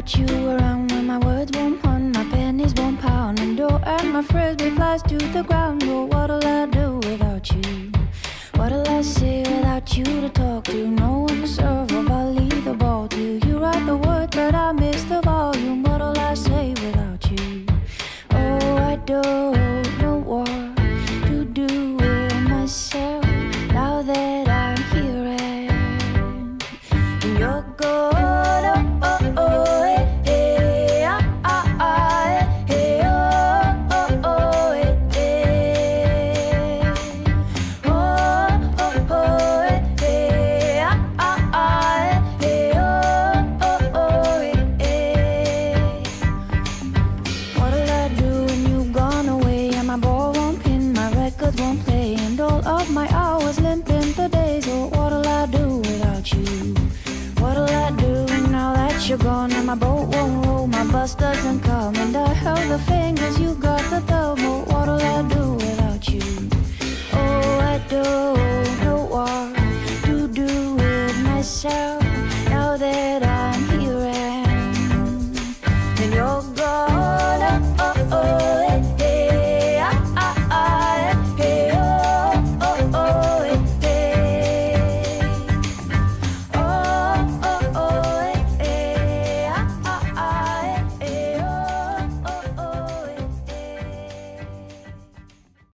Without you around when my words won't pun, my pennies won't pound, and door, and my frisbee flies to the ground. Oh, what'll I do without you? What'll I say without you to talk to? No one to serve, or I leave the ball to you. You write the words, but I miss the volume. What'll I say without you? Oh, I do. And all of my hours limp into days. Oh, what'll I do without you? What'll I do now that you're gone? And my boat won't roll, my bus doesn't come, and I held the fingers,